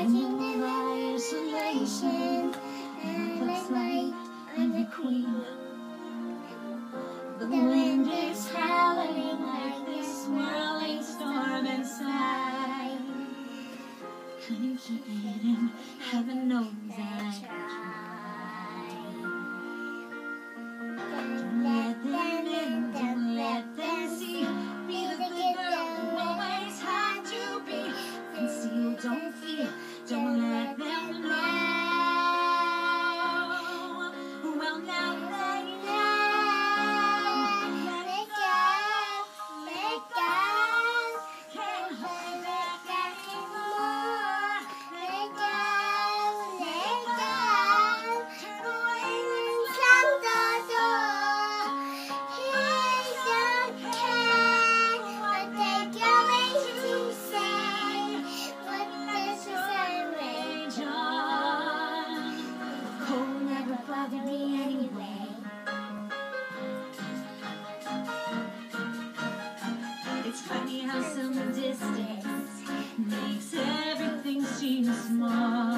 fighting their isolation. I'm the queen. The wind is howling like this swirling storm inside. Couldn't keep it in, heaven knows Cold never bothered me anyway. It's funny how some distance makes everything seem small.